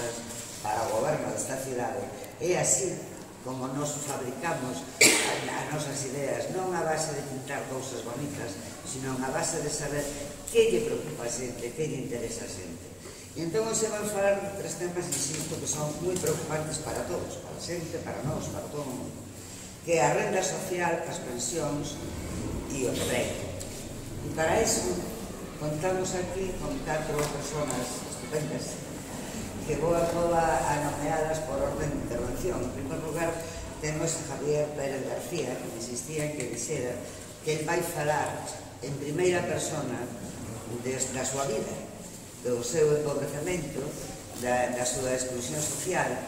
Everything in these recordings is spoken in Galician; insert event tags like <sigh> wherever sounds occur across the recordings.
propostas para o goberno desta cidade. É así como nos fabricamos as nosas ideas, non a base de pintar cousas bonitas, sino a base de saber que lle preocupa a xente, que lle interesa a xente. E entón se van falar de tres temas, insisto, que son moi preocupantes para todos, para a xente, para nós, para todo o mundo. Que a renda social, as pensións e o crédito. E para iso, contamos aquí con catro personas estupendas Chegou a toda a nomeadas por orden de intervención. En primer lugar, temos a Javier Pérez García, que insistía que dixera que el vai falar en primeira persona desde da súa vida, do seu empobrecemento, da, da súa exclusión social,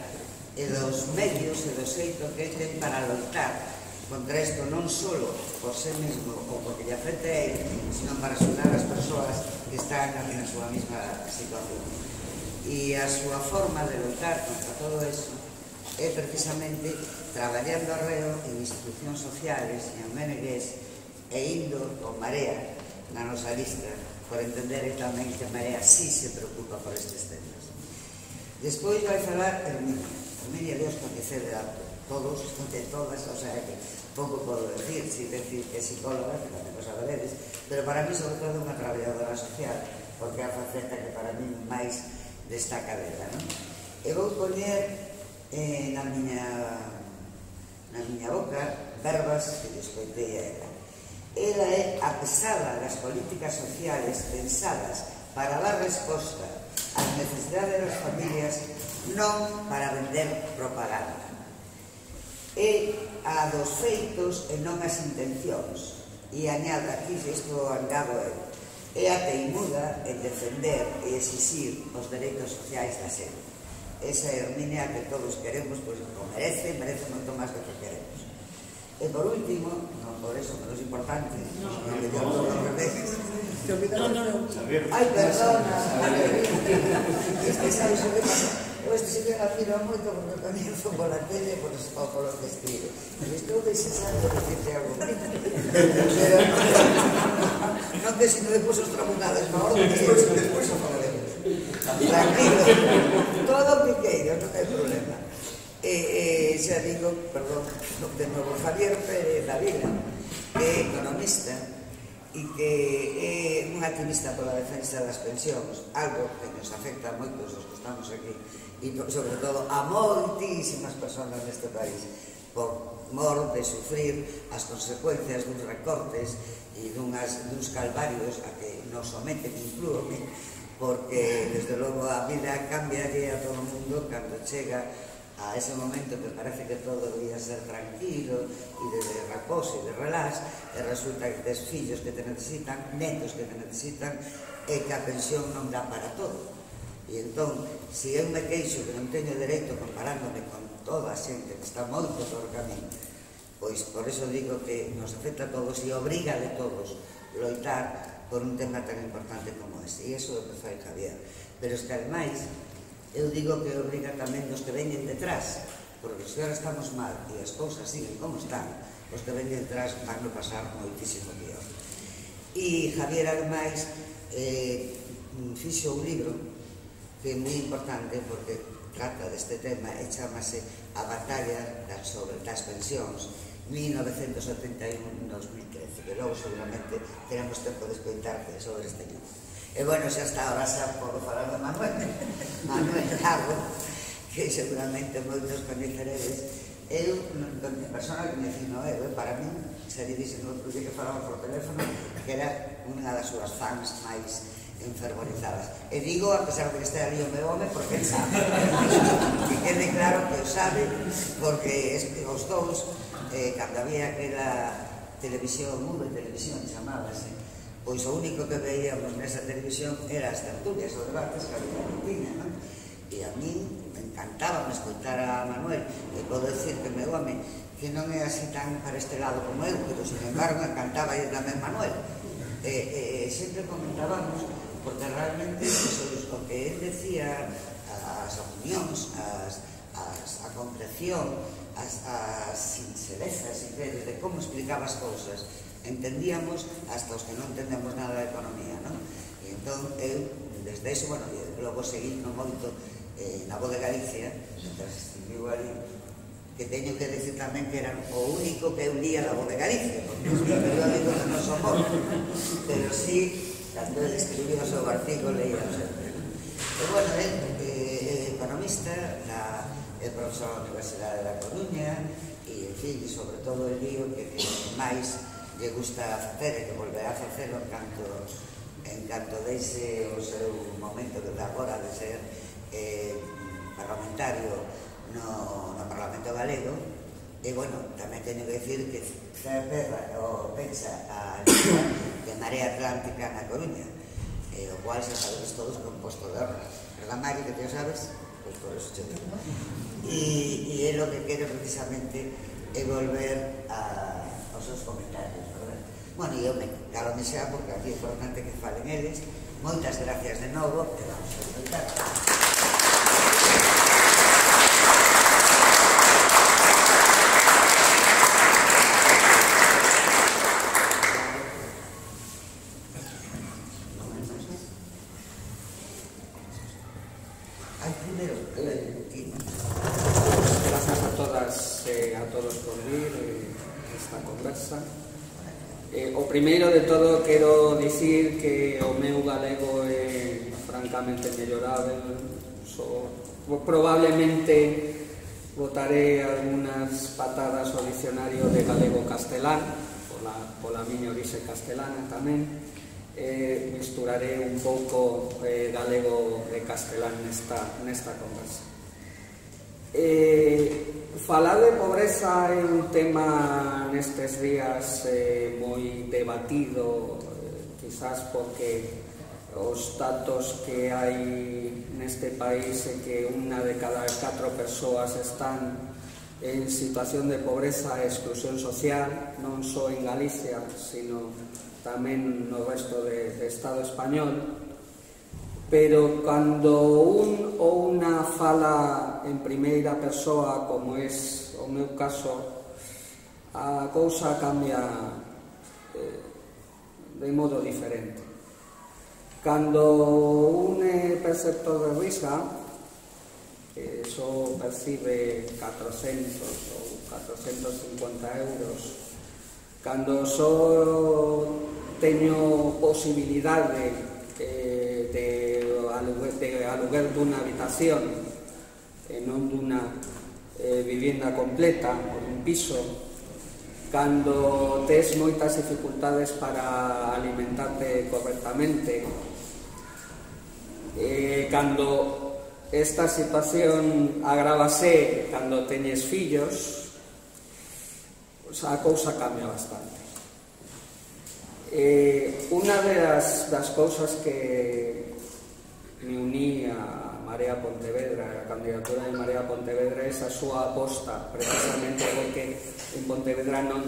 e dos medios e do xeito que ten para loitar contra isto non só por sí mesmo ou porque lle afecte a él, sino para sonar as persoas que están na súa mesma situación e a súa forma de lutar contra todo eso é precisamente traballando arreo en institucións sociales e en ONGs e indo con Marea na nosa lista por entender tamén que Marea sí se preocupa por estes temas. Despois vai falar Herminia. Herminia Dios coñece de alto Todos, de todas, o sea que pouco podo decir, si decir que psicóloga, que tamén os saberedes, pero para mí sobre todo unha traballadora social, porque a faceta que para mí máis desta caverna, non? E vou poner eh, na miña na miña boca verbas que descoitei a ela. Ela é a pesada das políticas sociales pensadas para dar resposta ás necesidades das familias, non para vender propaganda. E a dos feitos e non as intencións. E añada aquí, isto angado é, é a teimuda en defender e exixir os dereitos sociais da xente. Esa é a Herminia que todos queremos, pois o merece, merece moito máis do que queremos. E por último, non por eso, menos importante, no, non me diamos no, no, veces, no, no, no. Ai, perdona, este sabes o que pasa? Eu este sí que moito porque coñezo pola tele por os polos que escribe. E estou desexando dicirte algo. Pero... <laughs> non te sino depois os tramunadas, na hora despois, despois o falaremos. Tranquilo, todo piqueiro, non hai problema. E, e xa digo, perdón, de novo Javier Pérez da Vila, que é economista e que é un activista pola defensa das pensións, algo que nos afecta a moitos dos que estamos aquí e sobre todo a moitísimas persoas neste país por mor de sufrir as consecuencias dos recortes e dunhas, duns calvarios a que nos someten, inclúome, porque, desde logo, a vida cambia a todo o mundo cando chega a ese momento que parece que todo debía ser tranquilo e de, de raposo e de relax e resulta que tes fillos que te necesitan netos que te necesitan e que a pensión non dá para todo. E entón, se eu me queixo que non teño dereito comparándome con toda a xente que está moito por caminho Pois por eso digo que nos afecta a todos e obriga de todos loitar por un tema tan importante como ese. E eso o que fai Javier. Pero es que ademais, eu digo que obriga tamén os que veñen detrás, porque se ahora estamos mal e as cousas siguen como están, os que veñen detrás van no pasar moitísimo pior E Javier ademais eh, fixo un libro que é moi importante porque trata deste tema e chamase A batalla das, sobre das pensións 1971-2013, que logo seguramente teremos tempo de escoitarte sobre este libro. E bueno, xa está ahora xa podo falar de Manuel, <laughs> Manuel Lago, que seguramente moitos coñeceredes. Eu, a persona que me fino eu, para mí, se dixen no que falamos por teléfono, que era unha das súas fans máis enfervorizadas. E digo, a pesar de que este ali o meu home, porque sabe. <laughs> que quede claro que o sabe, porque es que os dous eh, cando había aquela televisión, nube televisión chamábase, pois o único que veíamos nesa televisión era as tertulias os debates que había na Tina, non? E a mí me encantaba me escoitar a Manuel, e podo decir que meu home que non é así tan para este lado como eu, pero sin embargo me encantaba ir tamén Manuel. E, e, e sempre comentábamos, porque realmente sois o que él decía, as opinións, as, as, a concreción, as, as sincerezas e redes de como explicaba as cousas. Entendíamos hasta os que non entendemos nada de economía, non? E entón, eu, desde eso, bueno, logo seguí no moito eh, na voz de Galicia, entras vivo ali, que teño que decir tamén que era o único que eu lía na voz de Galicia, porque os periódicos non son bons, pero sí, cando ele escribiu o seu artigo, leía o seu. E bueno, el, eh, economista, na é profesor da Universidade da Coruña e, en fin, sobre todo el lío que, que máis lle gusta facer e que volverá a facelo en canto, en canto deixe o seu momento de agora de ser eh, parlamentario no, no Parlamento Galego e, bueno, tamén teño que decir que Cerberra o pensa a de Marea Atlántica na Coruña eh, e o cual xa sabedes todos composto de obras. Verdad, Mari, que te sabes? Pois pues por eso che digo y, y é lo que quero precisamente é volver a, aos seus comentarios, verdad? Bueno, eu me calo me sea porque aquí é importante que falen eles. Moitas gracias de novo, te vamos a contar. nesta, nesta conversa. Eh, falar de pobreza é un tema nestes días eh, moi debatido, eh, quizás porque os datos que hai neste país é que unha de cada catro persoas están en situación de pobreza e exclusión social, non só en Galicia, sino tamén no resto de, de Estado español, pero cando un ou unha fala en primeira persoa, como é o meu caso, a cousa cambia eh, de modo diferente. Cando un é perceptor de risa, que eh, só percibe 400 ou 450 euros, cando só teño posibilidade eh, de aluguer, de aluguer dunha habitación e non dunha eh, vivienda completa ou dun piso cando tes moitas dificultades para alimentarte correctamente. Eh, cando esta situación agravase cando teñes fillos a cousa cambia bastante. Eh, unha das, das cousas que me uní a Marea Pontevedra, a candidatura de Marea Pontevedra esa súa aposta, precisamente porque en Pontevedra non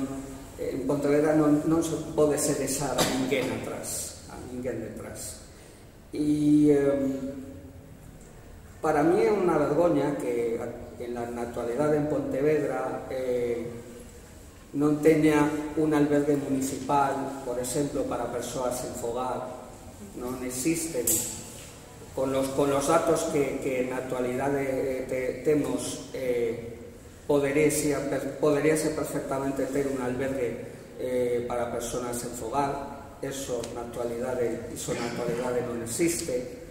en Pontevedra non, non se pode se desar a ninguén atrás, a ninguén detrás. E eh, para mí é unha vergoña que en la actualidade en Pontevedra eh, non un albergue municipal, por exemplo, para persoas en fogar, non existen con los, con los datos que, que na actualidade te, temos eh, poderíase, poderíase perfectamente ter un albergue eh, para personas en fogar. Eso na actualidade iso na actualidade non existe.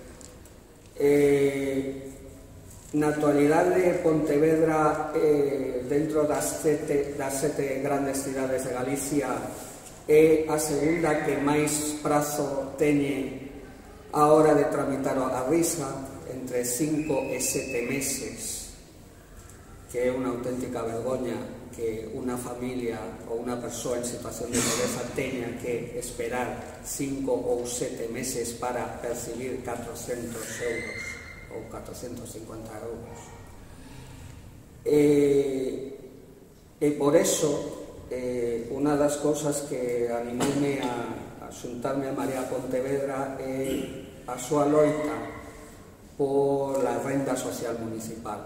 Eh, na actualidade Pontevedra eh, dentro das sete, das sete grandes cidades de Galicia eh, é a segunda que máis prazo teñe a hora de tramitar a risa entre 5 e 7 meses, que é unha auténtica vergoña que unha familia ou unha persoa en situación de pobreza teña que esperar 5 ou 7 meses para percibir 400 euros ou 450 euros. E, e por eso, eh, unha das cousas que animoume a, a xuntarme a María Pontevedra é eh, a súa loita pola renda social municipal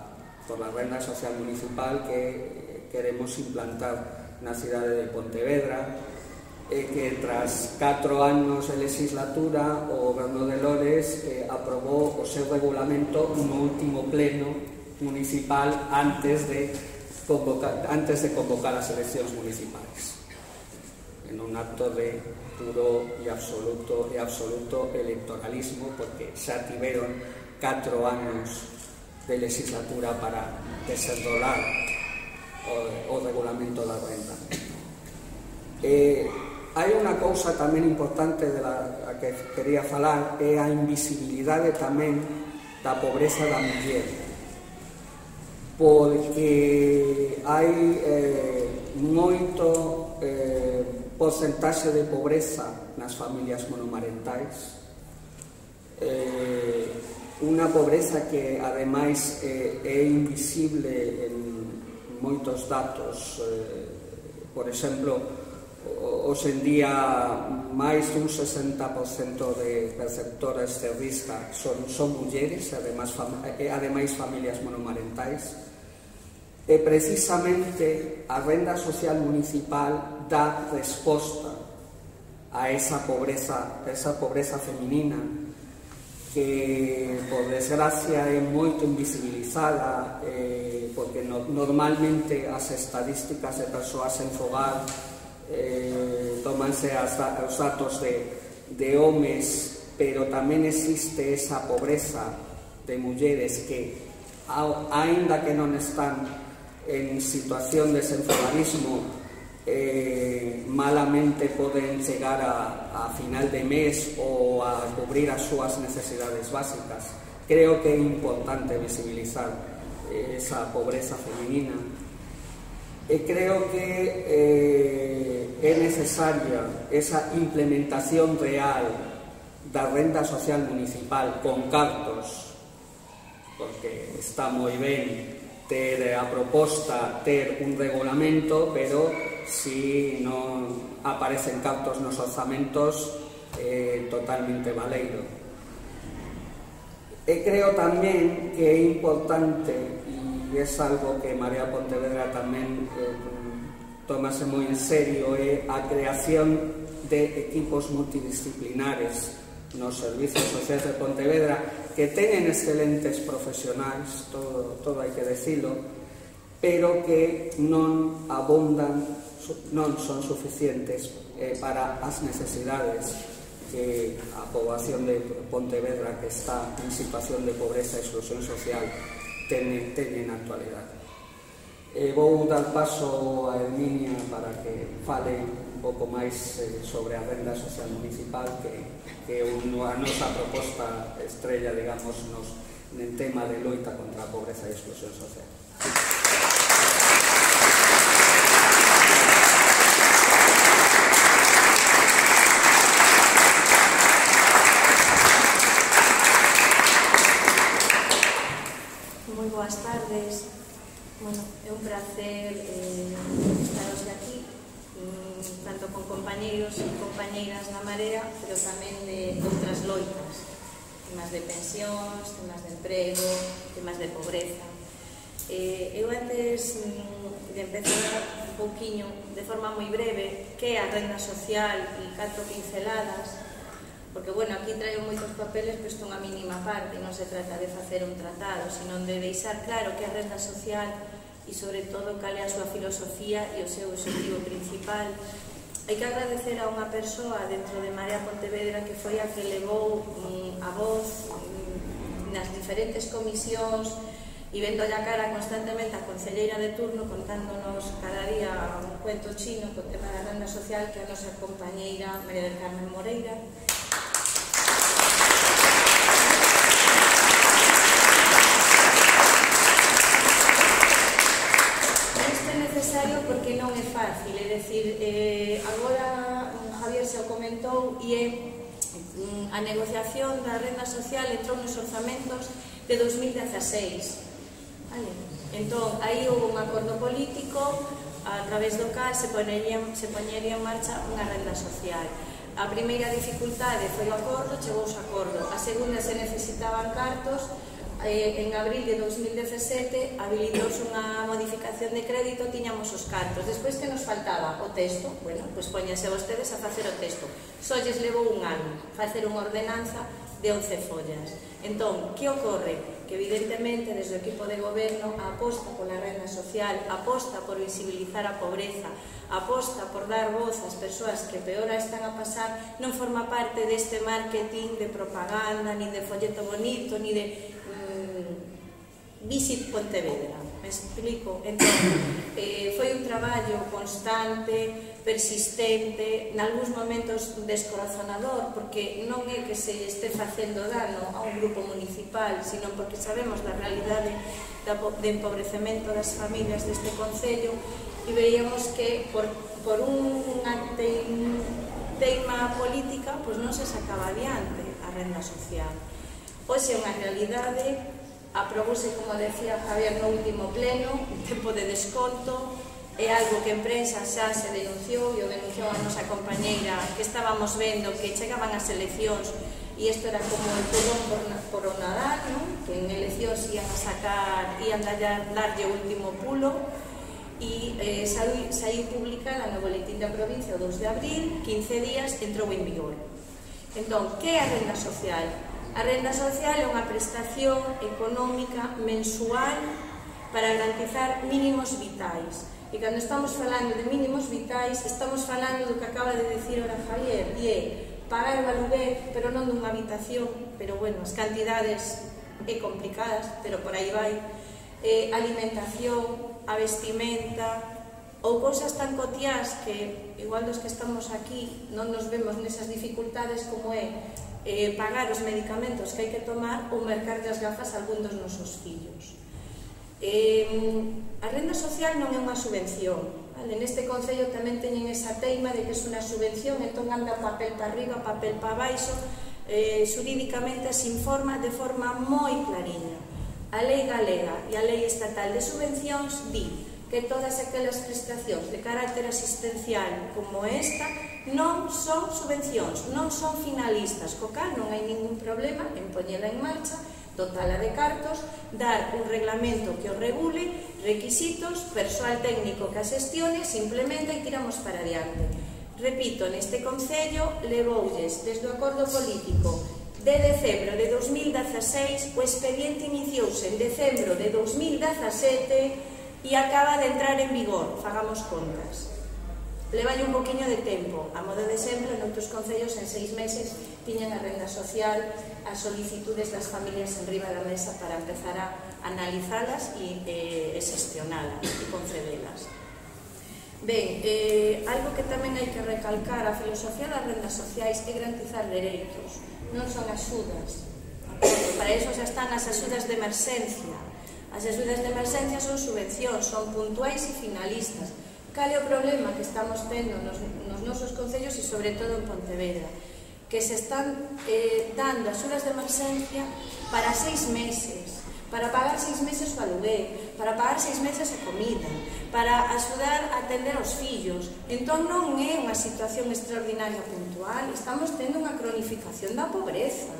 pola renda social municipal que eh, queremos implantar na cidade de Pontevedra e que tras 4 anos de legislatura o goberno de Lores eh, aprobou o seu regulamento no último pleno municipal antes de convocar, antes de convocar as eleccións municipais en un acto de puro e absoluto e absoluto electoralismo porque xa tiveron 4 anos de legislatura para desenrolar o, o regulamento da renta. Eh, hai unha cousa tamén importante de la, a que quería falar é a invisibilidade tamén da pobreza da muller porque hai eh, moito eh, porcentaxe de pobreza nas familias monomarentais, eh, unha pobreza que ademais eh, é invisible en moitos datos, eh, por exemplo, hoxe en día máis dun 60% de perceptores de risca son, son mulleres, ademais, fam eh, ademais familias monomarentais, E precisamente a renda social municipal dá resposta a esa pobreza, a esa pobreza feminina que por desgracia é moito invisibilizada eh, porque no, normalmente as estadísticas de persoas en fogar eh, tomanse as, os datos de, de homes pero tamén existe esa pobreza de mulleres que aínda que non están en situación de senfolarismo eh, malamente poden chegar a, a final de mes ou a cubrir as súas necesidades básicas. Creo que é importante visibilizar eh, esa pobreza feminina e creo que eh, necesaria esa implementación real da renda social municipal con cartos porque está moi ben ter a proposta ter un regulamento, pero si non aparecen cartos nos orzamentos eh, totalmente valeiro. E creo tamén que é importante e é algo que María Pontevedra tamén eh, tomase moi en serio é a creación de equipos multidisciplinares nos servizos sociais de Pontevedra que teñen excelentes profesionais, todo, todo hai que decilo, pero que non abondan, non son suficientes eh, para as necesidades que a poboación de Pontevedra que está en situación de pobreza e exclusión social teñen, teñen na actualidade. Eh, vou dar paso a Herminia para que fale un pouco máis eh, sobre a renda social municipal que, que unha, a nosa proposta estrella, digamos, nos, en tema de loita contra a pobreza e a exclusión social. Moi boas tardes. Bueno, é un placer eh, tanto con compañeiros e compañeiras na Marea, pero tamén de outras loitas, temas de pensións, temas de emprego, temas de pobreza. Eh, eu antes mm, de empezar un pouquiño, de forma moi breve, que a renda social e catro pinceladas, porque, bueno, aquí traigo moitos papeles, pero isto é unha mínima parte, non se trata de facer un tratado, senón de deixar claro que a renda social é e sobre todo cal é a súa filosofía e o seu objetivo principal. Hai que agradecer a unha persoa dentro de Marea Pontevedra que foi a que levou mm, a voz mm, nas diferentes comisións e vendo a cara constantemente a concelleira de turno contándonos cada día un cuento chino co tema da renda social que a nosa compañeira María del Carmen Moreira porque non é fácil, é decir, eh, agora mm, Javier se o comentou e é mm, a negociación da renda social entrou nos orzamentos de 2016. Vale. Entón, aí houve un acordo político a través do cal se poñería, se poñería en marcha unha renda social. A primeira dificultade foi o acordo, chegou o acordo. A segunda se necesitaban cartos, eh, en abril de 2017 habilitouse unha modificación de crédito tiñamos os cartos. Despois que nos faltaba? O texto. Bueno, pois pues poñase vostedes a facer o texto. Só lles levou un ano facer unha ordenanza de 11 follas. Entón, que ocorre? que evidentemente desde o equipo de goberno aposta pola renda social aposta por visibilizar a pobreza aposta por dar voz ás persoas que peor están a pasar non forma parte deste marketing de propaganda, nin de folleto bonito, ni de Visit Pontevedra. Me explico? Entón, <coughs> eh, foi un traballo constante, persistente, nalgúns momentos descorazonador, porque non é que se este facendo dano a un grupo municipal, sino porque sabemos da realidade de empobrecemento das familias deste Concello e veíamos que por, por un, unha teima política pois non se sacaba adiante a renda social. Hoxe é unha realidade Aprobouse, como decía Javier, no último pleno, un tempo de desconto, é algo que en prensa xa se denunciou e o denunciou a nosa compañeira que estábamos vendo que chegaban as eleccións e isto era como el turón por, por o Nadal, non? que en eleccións ian a sacar, ian a darlle o último pulo e eh, saiu, saiu publicada no boletín da provincia o 2 de abril, 15 días, entrou en vigor. Entón, que é a renda social? A renda social é unha prestación económica mensual para garantizar mínimos vitais. E cando estamos falando de mínimos vitais, estamos falando do que acaba de decir ora Javier, e é pagar o aluguer, pero non dunha habitación, pero bueno, as cantidades é complicadas, pero por aí vai, eh, alimentación, a vestimenta, ou cousas tan cotiás que igual dos que estamos aquí non nos vemos nesas dificultades como é eh, pagar os medicamentos que hai que tomar ou mercarlle as gafas a algún dos nosos fillos. Eh, a renda social non é unha subvención. Vale? Neste Concello tamén teñen esa teima de que é unha subvención, entón anda papel para arriba, papel para baixo, eh, xurídicamente se informa de forma moi clariña. A lei galega e a lei estatal de subvencións di que todas aquelas prestacións de carácter asistencial como esta non son subvencións, non son finalistas, co cal non hai ningún problema en poñela en marcha, dotala de cartos, dar un reglamento que o regule, requisitos, persoal técnico que a xestione, simplemente e tiramos para adiante. Repito, neste Concello levoulles desde o acordo político de decembro de 2016, o expediente iniciouse en decembro de 2017 e acaba de entrar en vigor, fagamos contas. Levalle un poquinho de tempo. A modo de exemplo, en outros concellos, en seis meses, tiñan a renda social, as solicitudes das familias en riba da mesa para empezar a analizalas e, eh, xestionalas e concedelas. Ben, eh, algo que tamén hai que recalcar a filosofía das rendas sociais é garantizar dereitos, non son axudas. Para iso xa están as axudas de emerxencia. As axudas de emerxencia son subvencións, son puntuais e finalistas, cal é o problema que estamos tendo nos, nos nosos concellos e sobre todo en Pontevedra que se están eh, dando as horas de emergencia para seis meses para pagar seis meses o aluguer, para pagar seis meses a comida, para axudar a atender aos fillos. Entón non é unha situación extraordinaria puntual, estamos tendo unha cronificación da pobreza,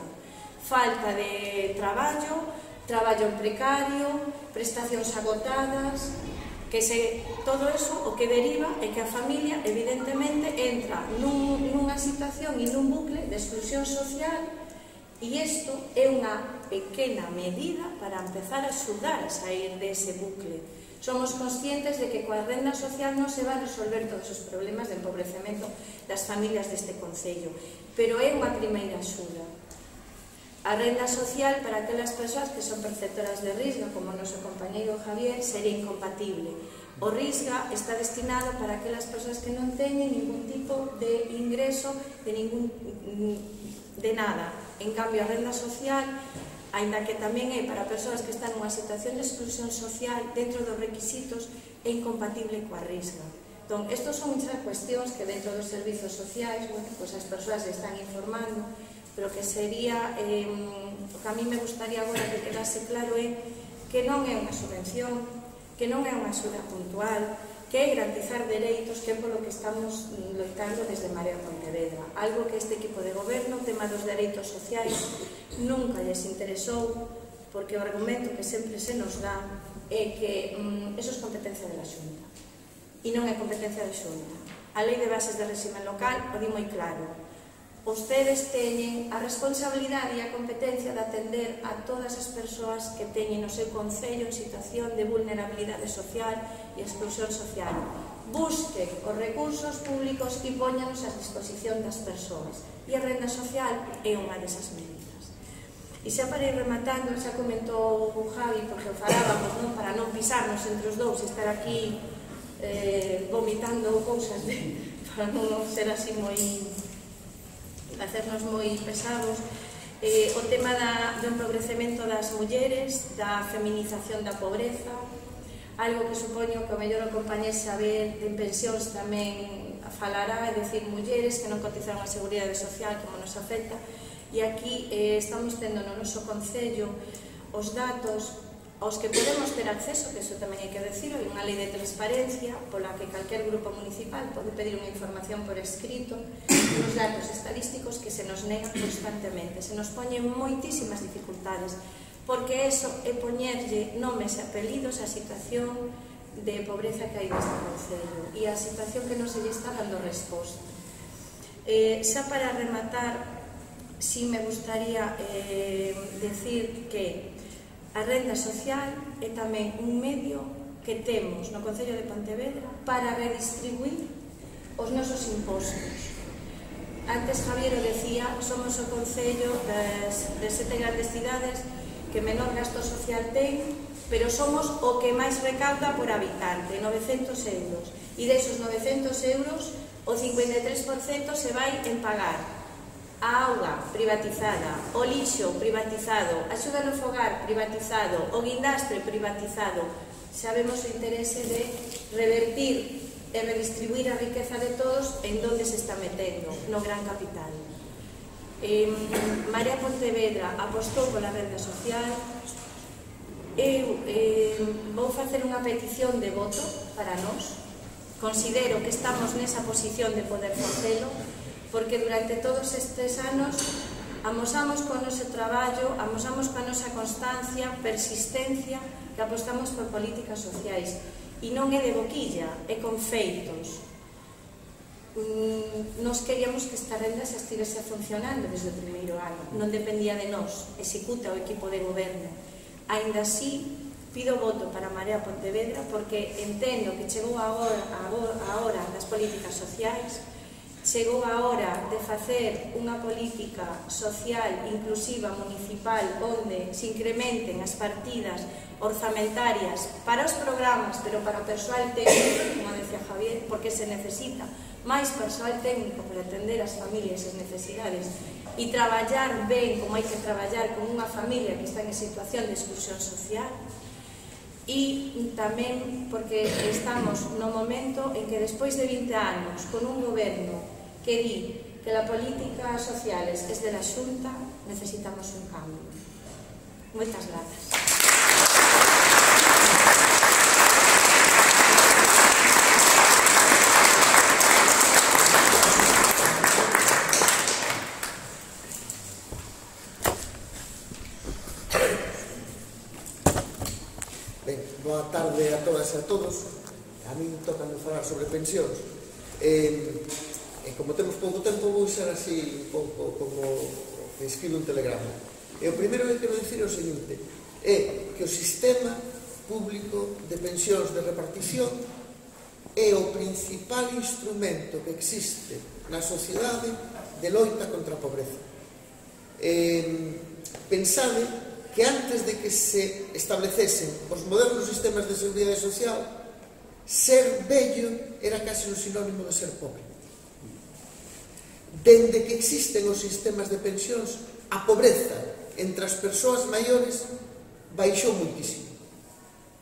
falta de traballo, traballo precario, prestacións agotadas, que se, todo eso o que deriva é que a familia evidentemente entra nun, nunha situación e nun bucle de exclusión social e isto é unha pequena medida para empezar a xudar a sair dese bucle. Somos conscientes de que coa renda social non se van resolver todos os problemas de empobrecemento das familias deste Concello, pero é unha primeira xuda. A renda social para aquelas persoas que son perceptoras de risga, como o noso compañeiro Javier, sería incompatible. O risga está destinado para aquelas persoas que non teñen ningún tipo de ingreso de, ningún, de nada. En cambio, a renda social aínda que tamén é para persoas que están nunha situación de exclusión social dentro dos requisitos é incompatible coa risga. Entón, estos son muchas cuestións que dentro dos servizos sociais, bueno, pues as persoas están informando, pero que sería eh, o que a mí me gustaría agora que quedase claro é que non é unha subvención, que non é unha axuda puntual, que é garantizar dereitos que é polo que estamos loitando desde Marea Pontevedra. Algo que este equipo de goberno, o tema dos dereitos sociais, nunca lles interesou, porque o argumento que sempre se nos dá é que mm, eso é competencia da Xunta. E non é competencia da Xunta. A lei de bases de régimen local o di moi claro Vostedes teñen a responsabilidade e a competencia de atender a todas as persoas que teñen o seu concello en situación de vulnerabilidade social e exclusión social. Busquen os recursos públicos e poñanos a disposición das persoas. E a renda social é unha desas medidas. E xa para ir rematando, xa comentou o Javi, porque o falábamos, pois non? para non pisarnos entre os dous, estar aquí eh, vomitando cousas de, <laughs> para non ser así moi hacernos moi pesados, eh, o tema da, do empobrecemento das mulleres, da feminización da pobreza, algo que supoño que o mellor o compañer saber de pensións tamén falará, é dicir, mulleres que non cotizaron a seguridade social como nos afecta, e aquí eh, estamos tendo no noso Concello os datos aos que podemos ter acceso, que iso tamén hai que decir, hai unha lei de transparencia pola que calquer grupo municipal pode pedir unha información por escrito nos datos estadísticos que se nos negan constantemente. Se nos poñen moitísimas dificultades, porque eso é poñerlle nomes e apelidos á situación de pobreza que hai neste Concello e a situación que non se lle está dando resposta. Eh, xa para rematar, si me gustaría eh, decir que A renda social é tamén un medio que temos no Concello de Pontevedra para redistribuir os nosos impostos. Antes Javier o decía, somos o Concello das, de sete grandes cidades que menor gasto social ten, pero somos o que máis recauda por habitante, 900 euros. E desos 900 euros, o 53% se vai en pagar A auga privatizada, o lixo privatizado, a xuda no fogar privatizado, o guindastre privatizado. Sabemos o interese de revertir e redistribuir a riqueza de todos en donde se está metendo, no gran capital. Eh, María Pontevedra apostou pola renda social, eu eh, vou facer unha petición de voto para nós, considero que estamos nesa posición de poder facelo, porque durante todos estes anos amosamos con noso traballo, amosamos con nosa constancia, persistencia, que apostamos por políticas sociais. E non é de boquilla, é con feitos. Mm, nos queríamos que esta renda se estivese funcionando desde o primeiro ano. Non dependía de nós, executa o equipo de goberno. Ainda así, pido voto para Marea Pontevedra porque entendo que chegou a hora, a hora das políticas sociais, Chegou a hora de facer unha política social inclusiva municipal onde se incrementen as partidas orzamentarias para os programas, pero para o persoal técnico, como decía Javier, porque se necesita máis persoal técnico para atender as familias e as necesidades e traballar ben como hai que traballar con unha familia que está en situación de exclusión social. E tamén porque estamos no momento en que despois de 20 anos con un goberno que que la política sociales es de la Xunta necesitamos un cambio. Moitas grazas. Tarde a todas e a todos. A min tocan falar sobre pensións. E, e como temos pouco tempo, vou ser así un pouco como que escribe un telegrama. E o primeiro que quero dicir é o seguinte, é que o sistema público de pensións de repartición é o principal instrumento que existe na sociedade de loita contra a pobreza. Eh, pensade que antes de que se establecesen os modernos sistemas de seguridade social, ser bello era casi un sinónimo de ser pobre dende que existen os sistemas de pensións, a pobreza entre as persoas maiores baixou muitísimo.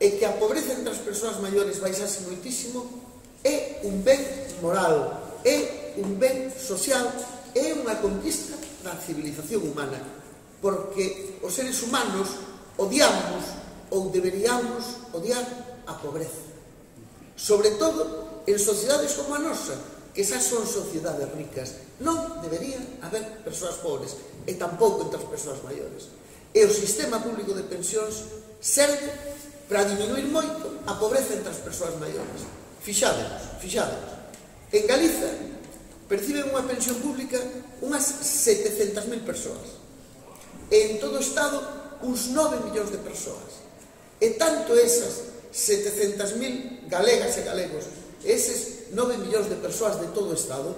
E que a pobreza entre as persoas maiores baixase muitísimo é un ben moral, é un ben social, é unha conquista da civilización humana. Porque os seres humanos odiamos ou deberíamos odiar a pobreza. Sobre todo en sociedades como a nosa, Esas son sociedades ricas. Non debería haber persoas pobres, e tampouco entre as persoas maiores. E o sistema público de pensións serve para diminuir moito a pobreza entre as persoas maiores. Fixádenos, fixádenos. En Galiza perciben unha pensión pública unhas 700.000 persoas. En todo o Estado, uns 9 millóns de persoas. E tanto esas 700.000 galegas e galegos, eses 9 millóns de persoas de todo o Estado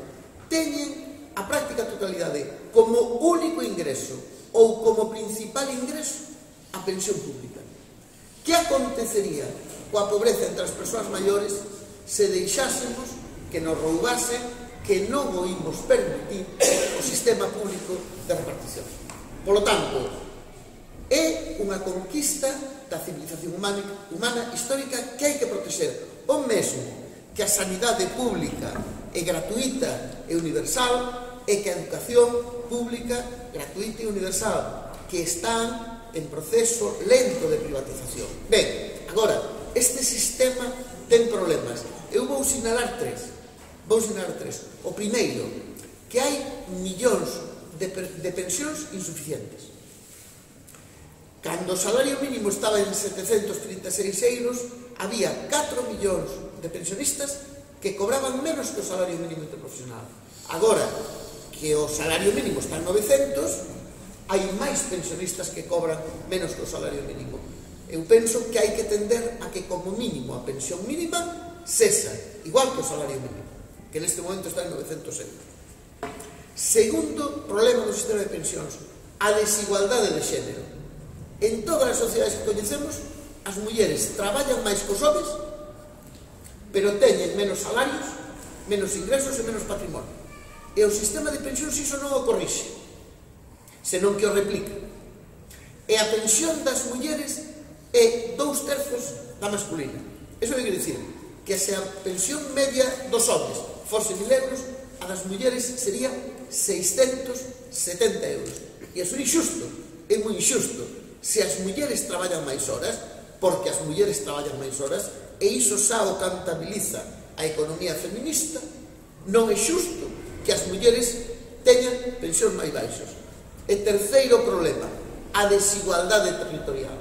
teñen a práctica totalidade como único ingreso ou como principal ingreso a pensión pública. Que acontecería coa pobreza entre as persoas maiores se deixásemos que nos roubase que non o imos permitir o sistema público de repartición. Por lo tanto, é unha conquista da civilización humana, humana histórica que hai que proteger o mesmo que a sanidade pública é gratuita e universal e que a educación pública gratuita e universal que están en proceso lento de privatización. Ben, agora, este sistema ten problemas. Eu vou sinalar tres. Vou sinalar tres. O primeiro, que hai millóns de, de pensións insuficientes. Cando o salario mínimo estaba en 736 euros, había 4 millóns de pensionistas que cobraban menos que o salario mínimo interprofesional. Agora, que o salario mínimo está en 900, hai máis pensionistas que cobran menos que o salario mínimo. Eu penso que hai que tender a que como mínimo a pensión mínima cesa, igual que o salario mínimo, que neste momento está en 900 euros. Segundo problema do sistema de pensións, a desigualdade de xénero. En todas as sociedades que coñecemos, as mulleres traballan máis que os homens pero teñen menos salarios, menos ingresos e menos patrimonio. E o sistema de pensións iso non o corrixe, senón que o replica. E a pensión das mulleres é dous terzos da masculina. Eso que dicir? Que se a pensión media dos homens fose mil euros, a das mulleres sería 670 euros. E iso é injusto, é moi injusto. Se as mulleres traballan máis horas, porque as mulleres traballan máis horas, e iso xa o cantabiliza a economía feminista, non é xusto que as mulleres teñan pensións máis baixos. E terceiro problema, a desigualdade territorial.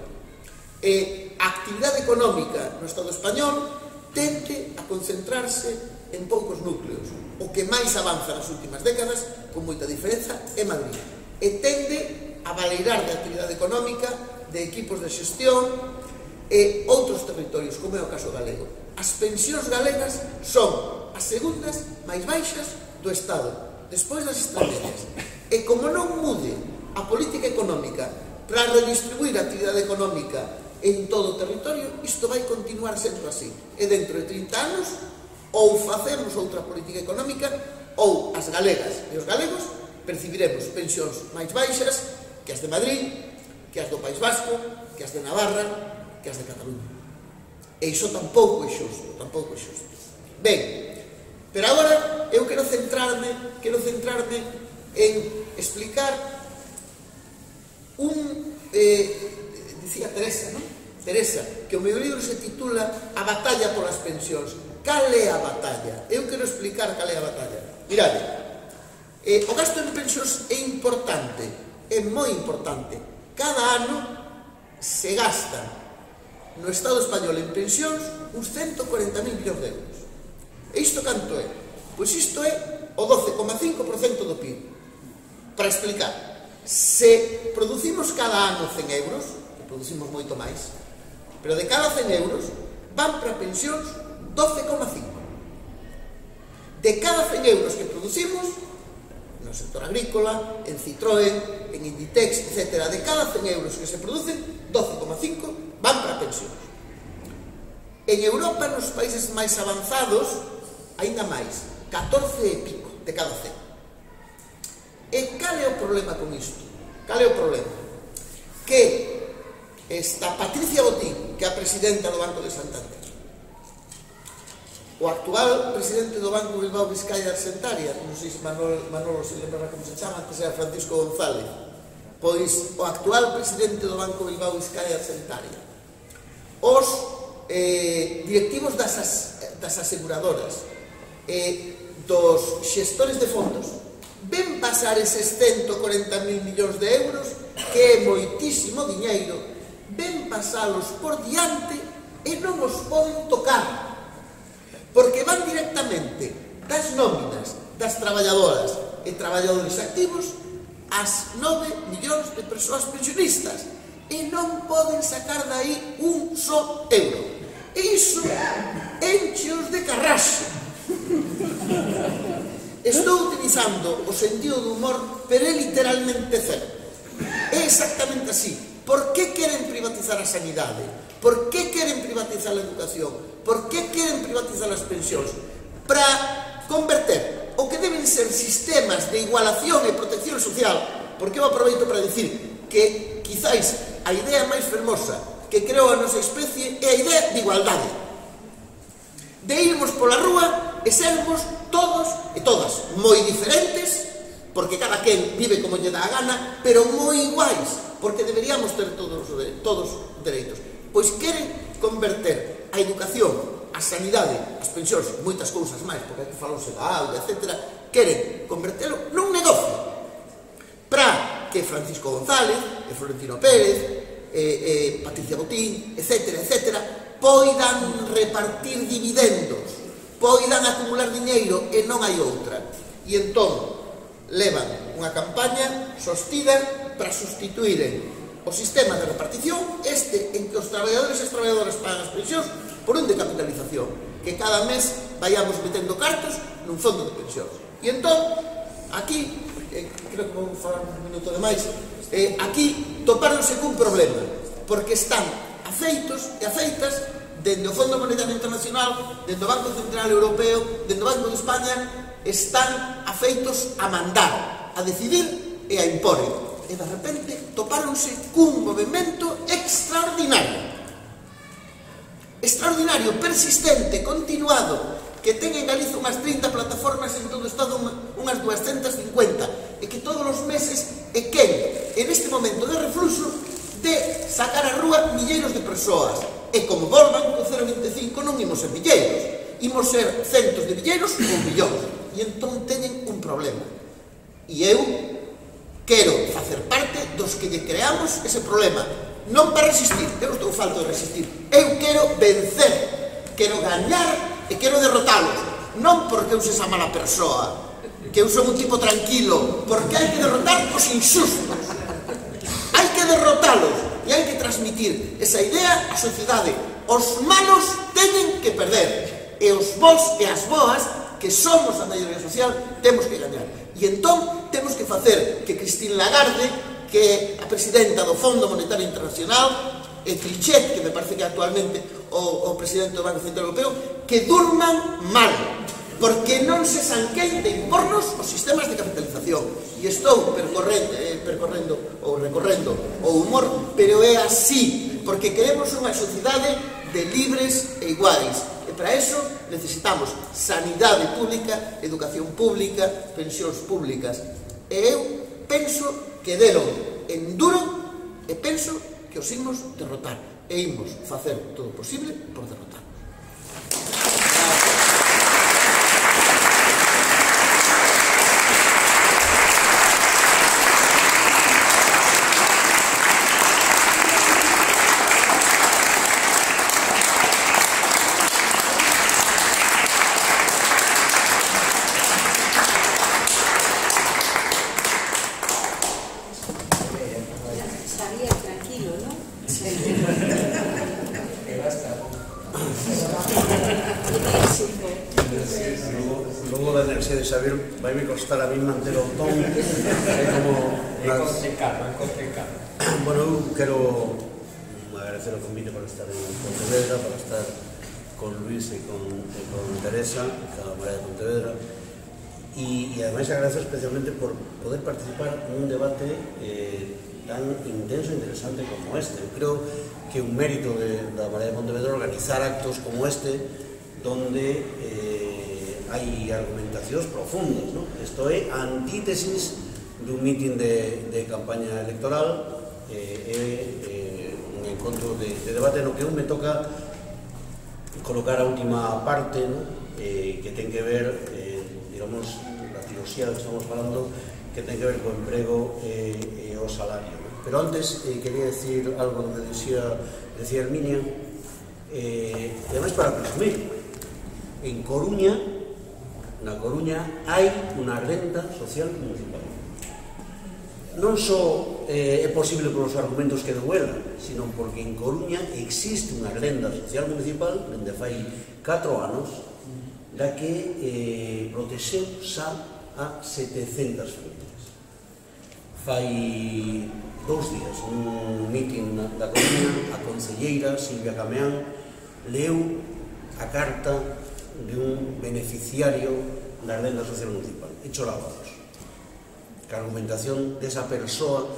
E a actividade económica no Estado español tende a concentrarse en poucos núcleos. O que máis avanza nas últimas décadas, con moita diferenza, é Madrid. E tende a valeirar de actividade económica de equipos de xestión, e outros territorios, como é o caso galego. As pensións galegas son as segundas máis baixas do Estado, despois das estrangeiras. E como non mude a política económica para redistribuir a actividade económica en todo o territorio, isto vai continuar sendo así. E dentro de 30 anos, ou facemos outra política económica, ou as galegas e os galegos percibiremos pensións máis baixas que as de Madrid, que as do País Vasco, que as de Navarra, que as de Cataluña. E iso tampouco é xusto, tampouco é xusto. Ben, pero agora eu quero centrarme, quero centrarme en explicar un, eh, dicía Teresa, non? Teresa, que o meu libro se titula A batalla polas pensións. Cal é a batalla? Eu quero explicar cal é a batalla. Mirade, eh, o gasto en pensións é importante, é moi importante. Cada ano se gastan no Estado español en pensións uns 140.000 millóns de euros. E isto canto é? Pois isto é o 12,5% do PIB. Para explicar, se producimos cada ano 100 euros, que producimos moito máis, pero de cada 100 euros van para pensións 12,5. De cada 100 euros que producimos, no sector agrícola, en Citroën, en Inditex, etc. De cada 100 euros que se producen, 12,5 van para pensións. En Europa, nos países máis avanzados, aínda máis, 14 e pico de cada 100. E cal é o problema con isto? Cal é o problema? Que esta Patricia Botín, que é a presidenta do Banco de Santander, o actual presidente do Banco Bilbao Vizcaya Arsentaria, non sei se Manolo, Manolo se lembra como se chama, que sea Francisco González, pois o actual presidente do Banco Bilbao Vizcaya Arsentaria, os eh, directivos das, as, das aseguradoras, eh, dos xestores de fondos, ven pasar eses 140.000 millóns de euros, que é moitísimo diñeiro, ven pasalos por diante e non os poden tocar, porque van directamente das nóminas das traballadoras e traballadores activos ás 9 millóns de persoas pensionistas e non poden sacar dai un só euro. E iso encheos de carraxe. Estou utilizando o sentido do humor, pero é literalmente certo. É exactamente así. Por que queren privatizar a sanidade? Por que queren privatizar a educación? Por que queren privatizar as pensións? Para converter o que deben ser sistemas de igualación e protección social, porque eu aproveito para dicir que quizáis a idea máis fermosa que creou a nosa especie é a idea de igualdade. De irmos pola rúa e sermos todos e todas moi diferentes, porque cada quen vive como lle dá a gana, pero moi iguais, porque deberíamos ter todos, todos dereitos. Pois queren converter a educación, a sanidade, as pensións, moitas cousas máis, porque aquí falouse da auga, etc., queren convertelo nun negocio para que Francisco González, e Florentino Pérez, e, e Patricia Botín, etc., etc., poidan repartir dividendos, poidan acumular diñeiro e non hai outra. E entón, levan unha campaña sostida para sustituíren o sistema de repartición este en que os traballadores e as traballadoras pagan as pensións por un de capitalización que cada mes vayamos metendo cartos nun fondo de pensións e entón aquí eh, creo que vou falar un minuto de máis, eh, aquí topáronse cun problema, porque están afeitos e afeitas dende o Fondo Monetario Internacional, dende o Banco Central Europeo, dende o Banco de España, están afeitos a mandar, a decidir e a impor. E de repente topáronse cun movimento extraordinario. Extraordinario, persistente, continuado, que ten en Galiza unhas 30 plataformas en todo o Estado unhas 250 e que todos os meses e quen en este momento de refluxo de sacar a rúa milleiros de persoas. E como volvan o 0,25 non imos ser milleiros imos ser centos de milleiros ou millóns. E entón teñen un problema. E eu quero facer parte dos que lle creamos ese problema. Non para resistir, eu estou falto de resistir. Eu quero vencer quero gañar e quero derrotalos. Non porque eu sexa mala persoa, que eu son un tipo tranquilo, porque hai que derrotar os insustos. hai que derrotalos e hai que transmitir esa idea á sociedade. Os malos teñen que perder e os bons e as boas que somos a maioría social temos que gañar. E entón temos que facer que Christine Lagarde que a presidenta do Fondo Monetario Internacional e Trichet, que me parece que actualmente o, o presidente do Banco Central Europeo, que durman mal, porque non se sanquen de impornos os sistemas de capitalización. E estou percorrendo, eh, percorrendo ou recorrendo o humor, pero é así, porque queremos unha sociedade de libres e iguais. E para eso necesitamos sanidade pública, educación pública, pensións públicas. E eu penso que deron en duro e penso que os imos derrotar e imos facer todo o posible por derrotar. que un mérito de, da Marea de Pontevedra organizar actos como este donde eh, hai argumentacións profundas ¿no? isto é antítesis dun mitin de, de campaña electoral eh, é eh, un encontro de, de debate no que un me toca colocar a última parte ¿no? eh, que ten que ver eh, digamos, la filosofía que estamos falando que ten que ver co emprego eh, e o salario Pero antes eh, quería decir algo que decía, decía Herminia, eh, además para presumir. En Coruña, na Coruña, hai unha renta social municipal. Non só eh, é posible polos argumentos que duela, sino porque en Coruña existe unha renda social municipal, dende fai 4 anos, da que eh, protexeu xa a 700 familias. Fai dous días un mitin da Coruña a concelleira Silvia Cameán leu a carta de un beneficiario da renda social municipal e chorábamos que a argumentación desa persoa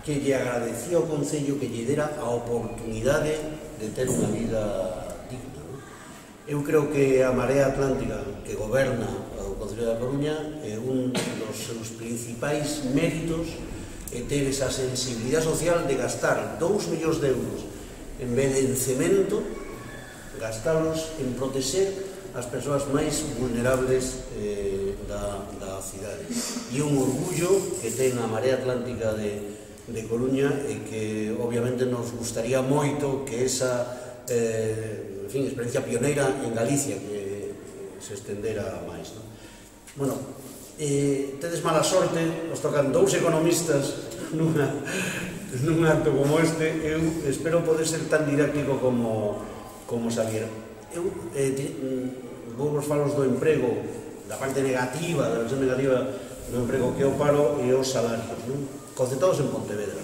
que lle agradecía ao Concello que lle dera a oportunidade de ter unha vida digna. Eu creo que a Marea Atlántica que goberna o Concello da Coruña é un dos seus principais méritos e ter esa sensibilidade social de gastar 2 millóns de euros en vez de en cemento, gastalos en proteger as persoas máis vulnerables eh, da, da cidade. E un orgullo que ten a Marea Atlántica de, de Coruña e que obviamente nos gustaría moito que esa eh, en fin, experiencia pioneira en Galicia que eh, se estendera máis. Non? Bueno, eh, tedes mala sorte, nos tocan dous economistas <laughs> nunha, nun acto como este, eu espero poder ser tan didáctico como, como Xavier. Eu eh, ti, mm, vou vos falos do emprego, da parte negativa, da versión negativa do emprego que é o paro e os salarios, non? concentrados en Pontevedra.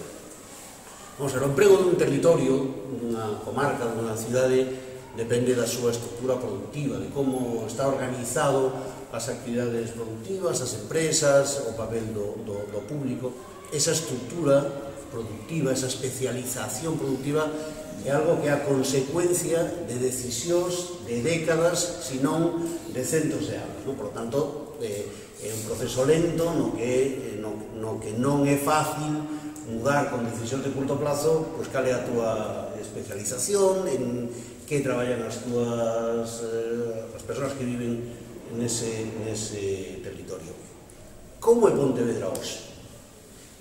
Vamos a ver, o emprego dun territorio, dunha comarca, dunha cidade, depende da súa estructura productiva, de como está organizado as actividades productivas, as empresas, o papel do, do, do público. Esa estructura productiva, esa especialización productiva é algo que é a consecuencia de decisións de décadas, senón de centos de anos. Non? Por tanto, eh, é un proceso lento no que, eh, no, no que non é fácil mudar con decisións de curto plazo pois cal é a túa especialización en, que traballan as túas eh, as persoas que viven nese, nese territorio. Como é Pontevedra hoxe?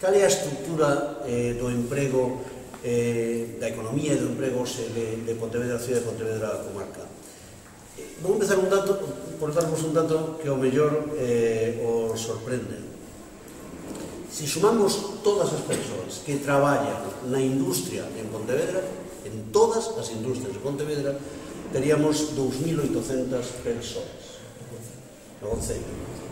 Cal é a estructura eh, do emprego eh, da economía e do emprego hoxe de, de Pontevedra, cidade de Pontevedra a comarca? Eh, vou empezar un dato, por darvos un dato que ao mellor eh, os sorprende. Se si sumamos todas as persoas que traballan na industria en Pontevedra, en todas as industrias de Pontevedra teríamos 2.800 persoas no Concello.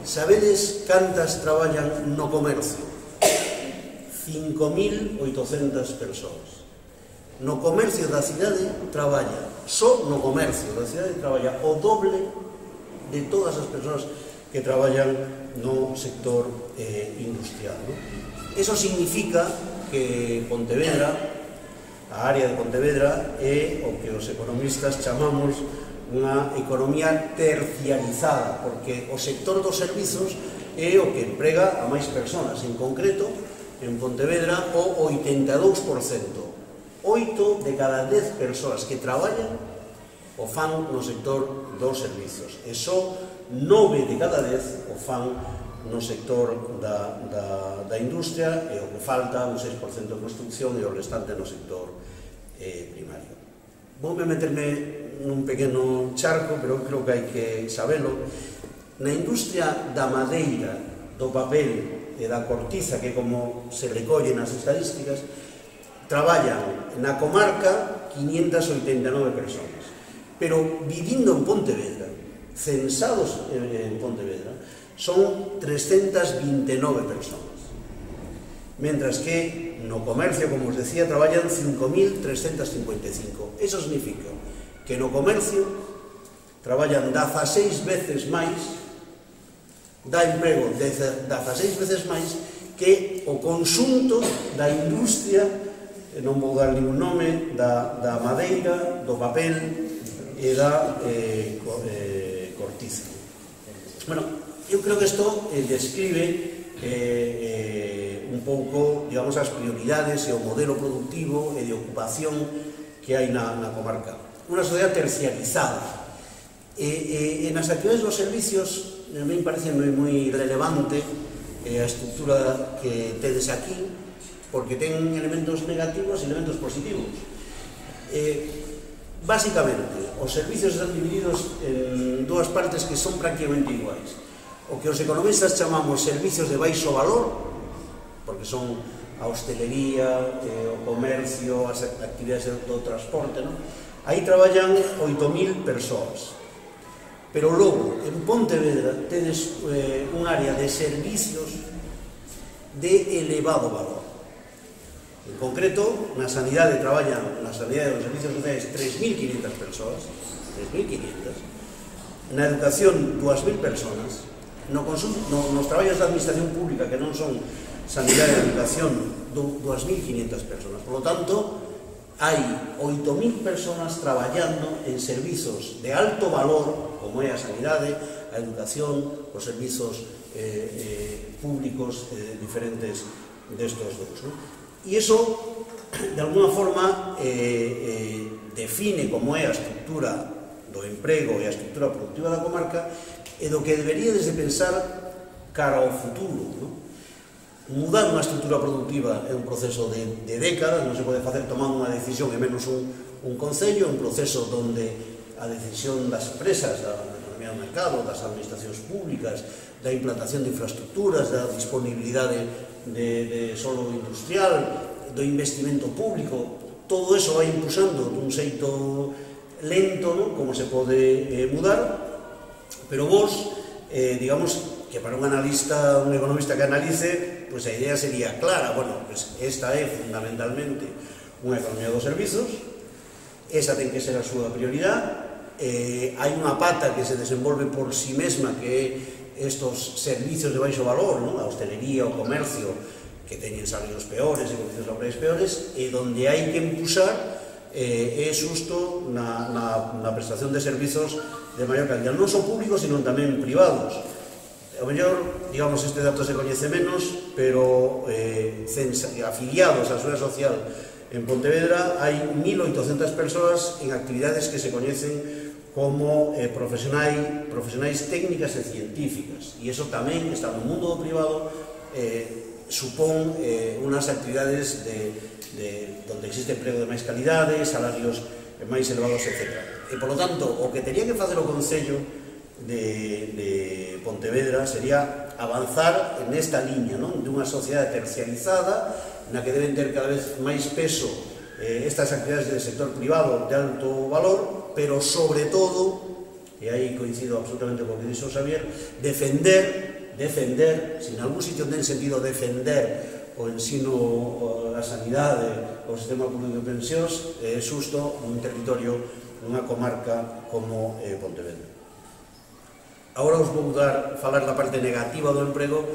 Sabedes cantas traballan no comercio? 5.800 persoas. No comercio da cidade traballa, só no comercio da cidade traballa o doble de todas as persoas que traballan no sector eh, industrial. ¿no? Eso significa que Pontevedra A área de Pontevedra é o que os economistas chamamos unha economía terciarizada, porque o sector dos servizos é o que emprega a máis persoas, en concreto, en Pontevedra, o 82%. 8 de cada 10 persoas que traballan o fan no sector dos servizos. E só 9 de cada 10 o fan no sector da, da, da industria e o que falta un 6% de construcción e o restante no sector eh, primario. Vou me meterme nun pequeno charco, pero creo que hai que sabelo. Na industria da madeira, do papel e da cortiza, que como se recolle nas estadísticas, traballan na comarca 589 persoas. Pero vivindo en Pontevedra, censados en Pontevedra, son 329 persoas. Mentras que no comercio, como os decía, traballan 5.355. Eso significa que no comercio traballan 16 veces máis dá emprego 16 veces máis que o consunto da industria, eh, non vou dar ningún nome, da, da madeira, do papel e da eh, eh, cortiza. Bueno, Eu creo que isto eh, describe eh, eh, un pouco, digamos, as prioridades e o modelo productivo e de ocupación que hai na, na comarca. Unha sociedade terciarizada. Eh, eh, e, e, e nas actividades dos servicios, a mí parece moi, moi relevante eh, a estructura que tedes aquí, porque ten elementos negativos e elementos positivos. Eh, Básicamente, os servicios están divididos en dúas partes que son prácticamente iguais o que os economistas chamamos servicios de baixo valor, porque son a hostelería, eh, o comercio, as actividades do transporte, non? Aí traballan 8.000 persoas. Pero logo, en Pontevedra, tedes eh, un área de servicios de elevado valor. En concreto, na sanidade traballan, na sanidade dos servicios sociais, 3.500 persoas, 3.500, na educación 2.000 personas, no consumo, no, nos traballos da administración pública que non son sanidade e educación do, 2.500 personas. Por lo tanto, hai 8.000 personas traballando en servizos de alto valor, como é a sanidade, a educación, os servizos eh, eh, públicos eh, diferentes destos dous. ¿no? E iso, de alguna forma, eh, eh, define como é a estructura do emprego e a estructura productiva da comarca e do que deberíades de pensar cara ao futuro, non? mudar unha estrutura productiva é un proceso de, de décadas, non se pode facer tomando unha decisión e menos un, un concello, un proceso donde a decisión das empresas, da economía do mercado, das administracións públicas, da implantación de infraestructuras, da disponibilidade de, de, de solo industrial, do investimento público, todo eso vai impulsando dun xeito lento, non? como se pode eh, mudar, Pero vos, eh, digamos, que para un analista, un economista que analice, pues a idea sería clara, bueno, pues esta é fundamentalmente unha economía dos servizos, esa ten que ser a súa prioridade, eh, hai unha pata que se desenvolve por si sí mesma que é estos servizos de baixo valor, non? a hostelería, o comercio, que teñen salarios peores e condicións laborais peores, e donde hai que empuxar eh, é susto na, na, na prestación de servizos de maior calidad. Non só públicos, sino tamén privados. O mellor, digamos, este dato se coñece menos, pero eh, afiliados á súa social en Pontevedra hai 1.800 persoas en actividades que se coñecen como eh, profesionais, profesionais técnicas e científicas. E iso tamén está no mundo do privado eh, supón eh, unhas actividades de, de, donde existe emprego de máis calidade, salarios máis elevados, etc. E, polo tanto, o que teria que facer o Concello de, de Pontevedra sería avanzar en esta liña, non? dunha sociedade terciarizada na que deben ter cada vez máis peso eh, estas actividades del sector privado de alto valor, pero sobre todo, e aí coincido absolutamente con o que dixo Xavier, defender, defender, sin algún sitio ten sentido defender o ensino, a sanidade, o sistema público de pensións, é xusto nun territorio, nunha comarca como eh, Pontevedra. Agora os vou dar, falar da parte negativa do emprego,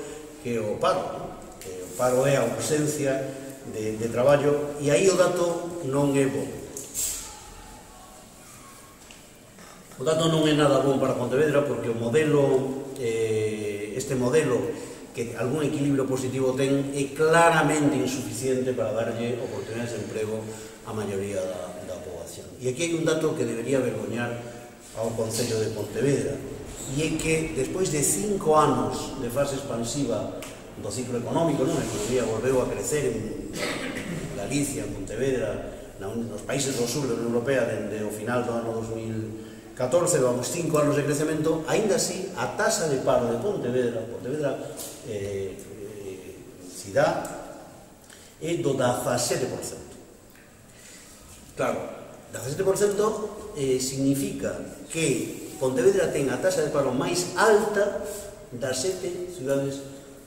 que é o paro. Que o paro é a ausencia de, de traballo e aí o dato non é bom. O dato non é nada bom para Pontevedra porque o modelo, eh, este modelo que algún equilibrio positivo ten é claramente insuficiente para darlle oportunidades de emprego á maioría da, da poboación. E aquí hai un dato que debería vergoñar ao Concello de Pontevedra, e é que despois de cinco anos de fase expansiva do ciclo económico, non? a economía volveu a crecer en Galicia, en Pontevedra, nos países do sur da Unión Europea dende o final do ano 2000, 14 vamos 5 anos de crecemento, aínda así a tasa de paro de Pontevedra, Pontevedra eh, eh, cidade, é do 17%. Claro, 17% eh, significa que Pontevedra ten a tasa de paro máis alta das sete cidades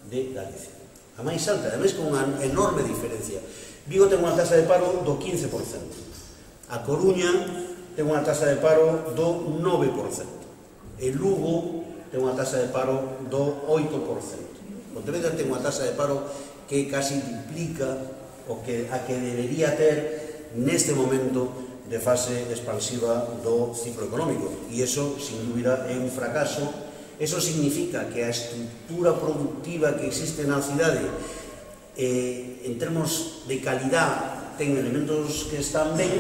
de Galicia. A máis alta, ademais con unha enorme diferencia. Vigo ten unha tasa de paro do 15%. A Coruña ten unha tasa de paro do 9%. E Lugo ten unha tasa de paro do 8%. Pontevedra ten unha tasa de paro que casi duplica o que, a que debería ter neste momento de fase expansiva do ciclo económico. E eso, sin dúbida, é un fracaso. Eso significa que a estructura productiva que existe na cidade eh, en termos de calidad ten elementos que están ben,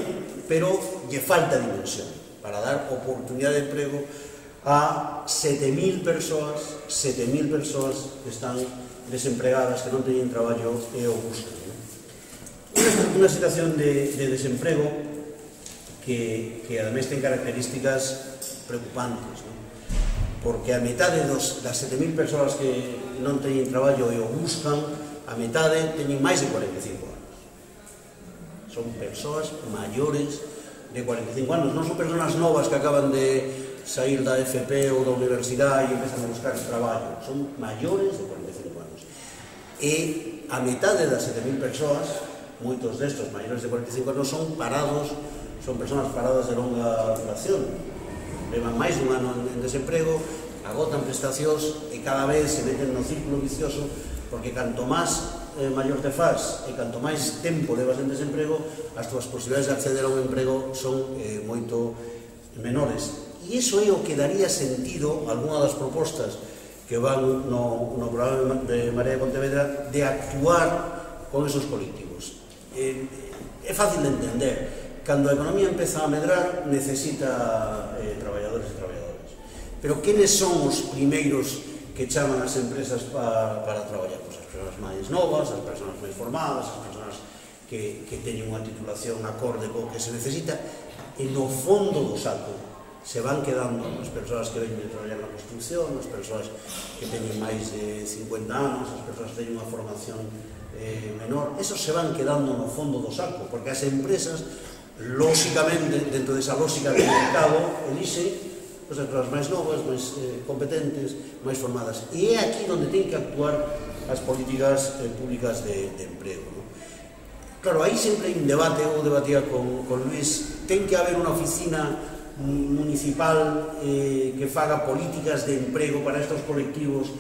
pero lle falta dimensión para dar oportunidade de emprego a 7.000 persoas, 7.000 persoas que están desempregadas, que non teñen traballo e o buscan. Unha, unha situación de, de desemprego que, que ademais ten características preocupantes, non? porque a metade dos, das 7.000 persoas que non teñen traballo e o buscan, a metade teñen máis de 45 son persoas maiores de 45 anos, non son persoas novas que acaban de sair da FP ou da universidade e empezan a buscar traballo, son maiores de 45 anos. E a metade das 7.000 persoas, moitos destos maiores de 45 anos, son parados, son persoas paradas de longa duración. Levan máis dun ano en desemprego, agotan prestacións e cada vez se meten no círculo vicioso porque canto máis eh, maior te faz e canto máis tempo levas en desemprego, as túas posibilidades de acceder a un emprego son eh, moito menores. E iso é o que daría sentido a algunha das propostas que van no, no programa de Marea de Pontevedra de actuar con esos colectivos. Eh, é fácil de entender. Cando a economía empeza a medrar, necesita eh, traballadores e traballadoras. Pero quenes son os primeiros que chaman as empresas pa, para traballar? Pois persoas máis novas, as persoas máis formadas, as persoas que, que teñen unha titulación acorde co que se necesita, e no fondo do saco se van quedando as persoas que veñen de traballar na construcción, as persoas que teñen máis de 50 anos, as persoas que teñen unha formación eh, menor, esos se van quedando no fondo do saco, porque as empresas, lóxicamente, dentro desa lógica do mercado, elixen as persoas máis novas, máis eh, competentes, máis formadas. E é aquí onde ten que actuar as políticas eh, públicas de, de emprego. ¿no? Claro, aí sempre hai un debate, eu debatía con, con Luis, ten que haber unha oficina municipal eh, que faga políticas de emprego para estos colectivos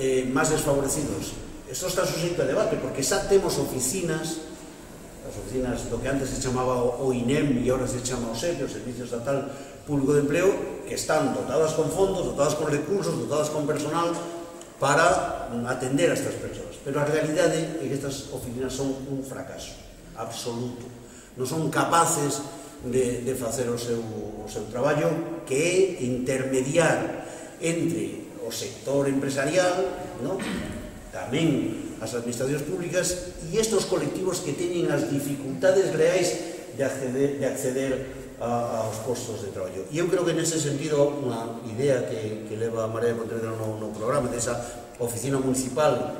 eh, máis desfavorecidos. Isto está suxeito a debate, porque xa temos oficinas as oficinas do que antes se chamaba o INEM e ahora se chama o SEP, o Servicio Estatal Público de Empleo, que están dotadas con fondos, dotadas con recursos, dotadas con personal, para atender a estas persoas. Pero a realidade é que estas oficinas son un fracaso absoluto. Non son capaces de, de facer o seu, o seu traballo que é intermediar entre o sector empresarial no? tamén as administracións públicas e estes colectivos que teñen as dificultades reais de acceder, de acceder a, aos postos de traballo. E eu creo que nese sentido unha idea que, que leva a María de Pontevedra no, no programa desa oficina municipal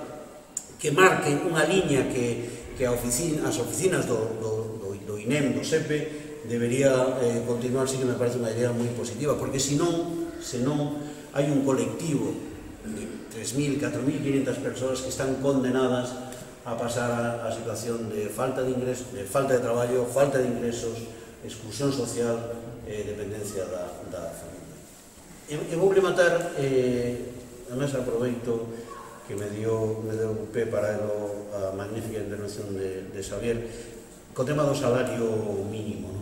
que marque unha liña que, que a oficina, as oficinas do, do, do, do INEM, do SEPE, debería eh, continuar, sí que me parece unha idea moi positiva, porque senón, senón hai un colectivo de 3.000, 4.500 persoas que están condenadas a pasar a, a situación de falta de ingresos, de falta de traballo, falta de ingresos, exclusión social e dependencia da, da familia. E, e vou rematar, eh, además aproveito que me dio, me deu pé para elo a magnífica intervención de, de Xavier, co tema do salario mínimo. ¿no?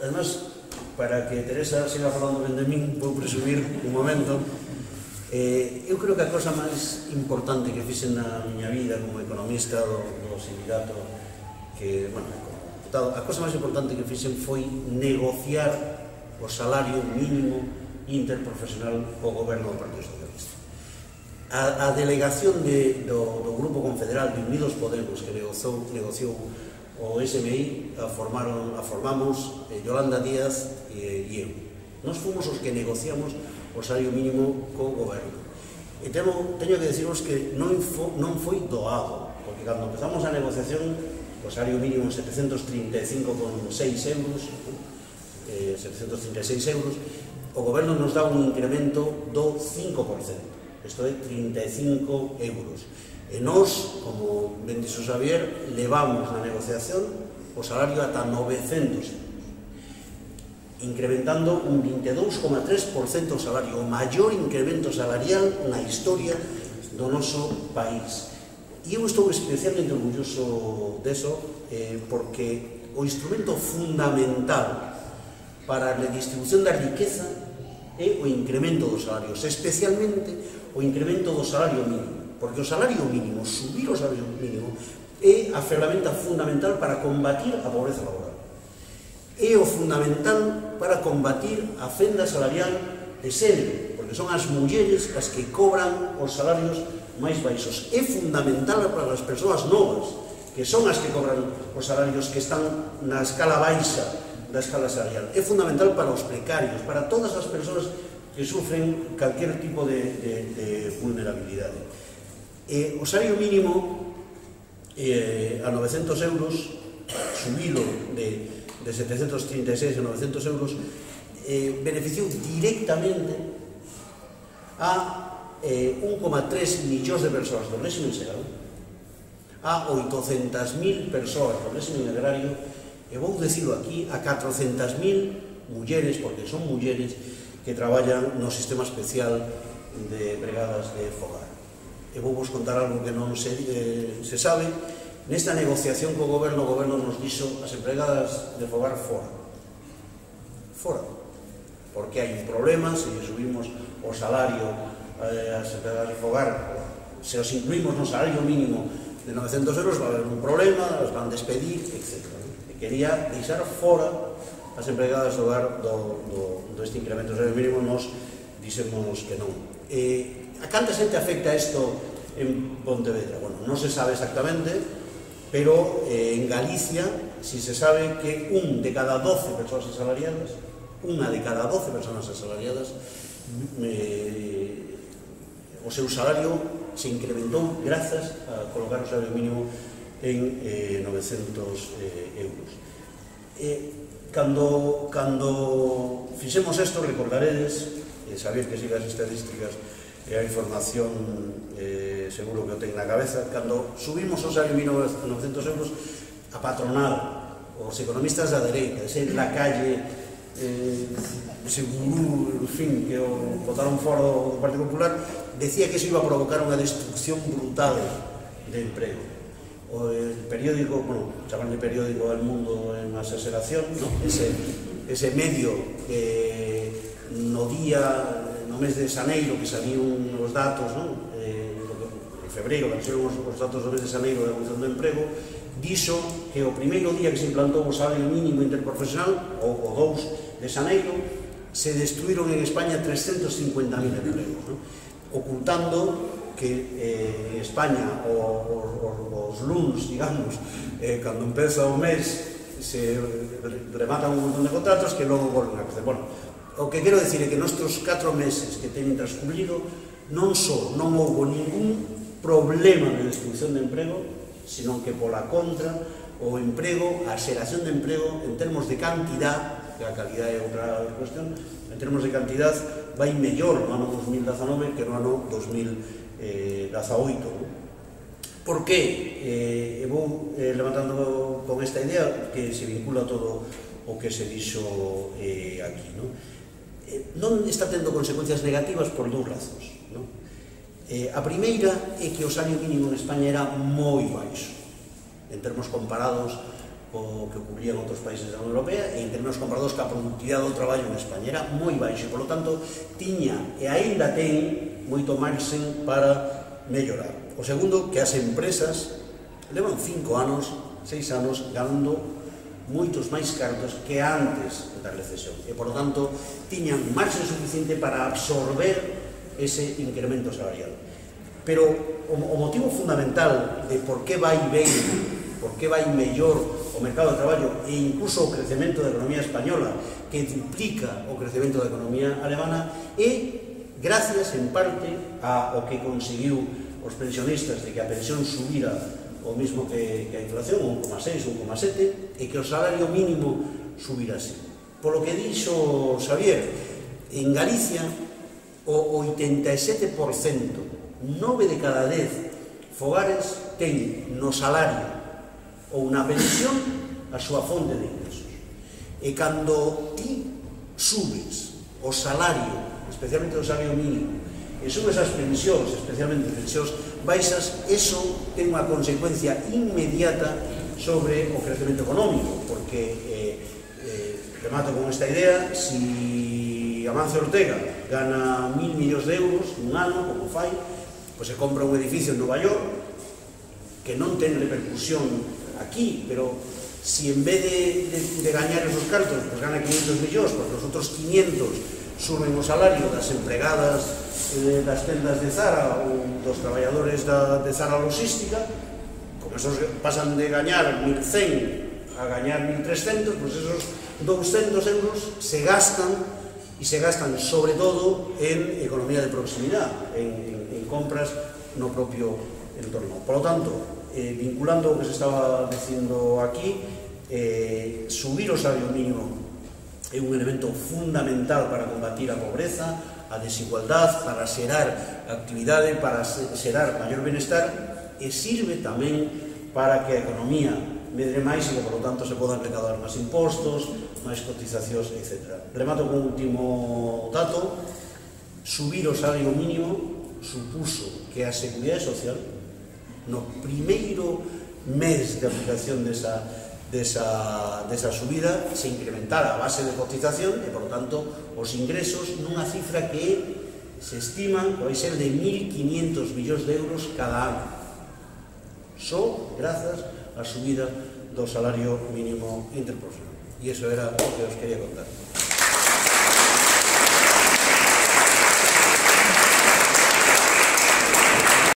Además, para que Teresa siga falando ben de min, vou presumir un momento, Eh, eu creo que a cosa máis importante que fixen na miña vida como economista do, do sindicato que, bueno, Entón, a cosa máis importante que fixen foi negociar o salario mínimo interprofesional co goberno do Partido Socialista. A, a delegación de, do, do Grupo Confederal de Unidos Podemos que negociou, negociou o SMI a, formaron, a formamos eh, Yolanda Díaz e, e eu. Nos fomos os que negociamos o salario mínimo co goberno. E temo, teño que decirvos que non, fo, non foi doado, porque cando empezamos a negociación o salario mínimo 735,6 euros, eh, 736 euros, o goberno nos dá un incremento do 5%, isto é 35 euros. E nós, como ben dixo Xavier, levamos na negociación o salario ata 900 incrementando un 22,3% o salario, o maior incremento salarial na historia do noso país. E eu estou especialmente orgulloso deso eh, porque o instrumento fundamental para a redistribución da riqueza é o incremento dos salarios, especialmente o incremento do salario mínimo, porque o salario mínimo, subir o salario mínimo, é a ferramenta fundamental para combatir a pobreza laboral. É o fundamental para combatir a fenda salarial de xénero, porque son as mulleres as que cobran os salarios máis baixos. É fundamental para as persoas novas, que son as que cobran os salarios que están na escala baixa da escala salarial. É fundamental para os precarios, para todas as persoas que sufren calquer tipo de, de, de vulnerabilidade. E o salario mínimo eh, a 900 euros, subido de, de 736 a 900 euros, eh, beneficiou directamente a eh, 1,3 millóns de persoas do régimen xeral. A 800.000 persoas do régimen agrario. E vou decirlo aquí a 400.000 mulleres porque son mulleres que traballan no sistema especial de bregadas de fogar. E vou vos contar algo que non se, eh, se sabe. Nesta negociación co goberno o goberno nos dixo as empregadas de fogar fora fora porque hai un problema se subimos o salario eh, as enfermedades de fogar, se os incluimos no salario mínimo de 900 euros, va a haber un problema, os van despedir, etc. E quería deixar fora as empregadas do hogar do, do, do este incremento do salario mínimo, nos dixemos que non. E, a canta xente afecta isto en Pontevedra? Bueno, non se sabe exactamente, pero eh, en Galicia si se sabe que un de cada 12 persoas asalariadas, unha de cada 12 persoas asalariadas eh, o seu salario se incrementou grazas a colocar o salario mínimo en eh, 900 eh, euros. E, cando, cando fixemos isto, recordaredes, eh, e saber que siga as estadísticas e a información eh, seguro que o ten na cabeza, cando subimos o salario mínimo a 900 euros, a patronal, os economistas da dereita, ese la calle, eh, ese gurú, en fin, que o botaron fora do Partido Popular, decía que eso iba a provocar unha destrucción brutal de emprego. O el periódico, bueno, chaman de periódico El Mundo en aseseración, ¿no? ese, ese medio que no día, no mes de Xaneiro, que salían os datos, ¿no? eh, en febreiro, que salían os datos do mes de Xaneiro da evolución do emprego, dixo que o primeiro día que se implantou o salario mínimo interprofesional, o, o 2 de Xaneiro, se destruíron en España 350.000 empregos. ¿no? ocultando que eh, España o, o, os lunes, digamos, eh, cando empeza o mes se rematan un montón de contratos que logo volven a crecer. Bueno, o que quero decir é que nostros 4 meses que teñen transcurrido non só non houve ningún problema de destrucción de emprego, senón que pola contra o emprego, a xeración de emprego en termos de cantidad a calidad é outra cuestión, en termos de cantidad vai mellor no ano 2019 que no ano 2018. Eh, ¿no? Por que? Eh, vou eh, levantando con esta idea que se vincula todo o que se dixo eh, aquí. No? Eh, non está tendo consecuencias negativas por dous razos. No? Eh, a primeira é que o salario mínimo en España era moi baixo en termos comparados o que ocurría en outros países da Unión Europea e en términos comparados ca productividade do traballo en España era moi baixa, por lo tanto tiña e aínda ten moito marxen para mellorar. O segundo, que as empresas levan cinco anos, seis anos ganando moitos máis cartos que antes da recesión e, por lo tanto, tiñan marxe suficiente para absorber ese incremento salarial. Pero o, o motivo fundamental de por que vai ben, por que vai mellor o mercado de traballo e incluso o crecemento da economía española que duplica o crecemento da economía alemana e gracias en parte a o que conseguiu os pensionistas de que a pensión subira o mismo que, que a inflación, 1,6, 1,7 e que o salario mínimo subirase. Polo que dixo Xavier, en Galicia o 87%, 9 de cada 10 fogares ten no salario ou na pensión a súa fonte de ingresos. E cando ti subes o salario, especialmente o salario mínimo, e subes as pensións, especialmente pensións baixas, eso ten unha consecuencia inmediata sobre o crecemento económico, porque, eh, eh, remato con esta idea, si Amancio Ortega gana mil millóns de euros un ano, como fai, pois se compra un edificio en Nova York, que non ten repercusión aquí, pero si en vez de, de, de gañar esos cartos, pues gana 500 millóns, porque os outros 500 suben o salario das empregadas eh, das tendas de Zara ou dos traballadores da, de Zara Logística, como esos pasan de gañar 1.100 a gañar 1.300, pues esos 200 euros se gastan y se gastan sobre todo en economía de proximidade, en, en, en compras no propio entorno. Por lo tanto, eh, vinculando o que se estaba dicindo aquí, eh, subir o salario mínimo é un elemento fundamental para combatir a pobreza, a desigualdad, para xerar actividade, para xerar maior benestar, e sirve tamén para que a economía medre máis e que, por lo tanto, se podan recaudar máis impostos, máis cotizacións, etc. Remato con un último dato. Subir o salario mínimo supuso que a Seguridade Social no primeiro mes de aplicación desa, desa, desa subida se incrementara a base de cotización e, por tanto, os ingresos nunha cifra que se estiman que vai ser de 1.500 millóns de euros cada ano só grazas á subida do salario mínimo interprofesional. E iso era o que os quería contar.